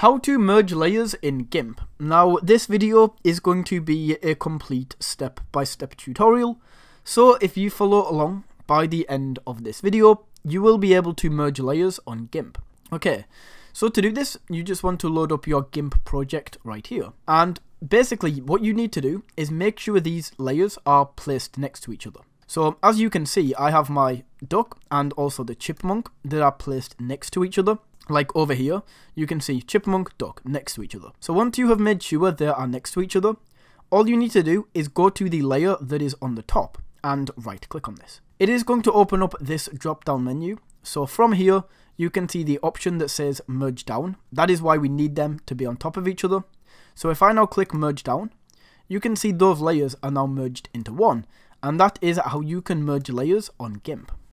How to merge layers in GIMP. Now this video is going to be a complete step-by-step -step tutorial, so if you follow along by the end of this video, you will be able to merge layers on GIMP. Okay, so to do this, you just want to load up your GIMP project right here. And basically what you need to do is make sure these layers are placed next to each other. So as you can see, I have my duck and also the chipmunk that are placed next to each other like over here, you can see chipmunk, duck next to each other. So once you have made sure they are next to each other, all you need to do is go to the layer that is on the top and right click on this. It is going to open up this drop down menu. So from here, you can see the option that says merge down. That is why we need them to be on top of each other. So if I now click merge down, you can see those layers are now merged into one. And that is how you can merge layers on GIMP.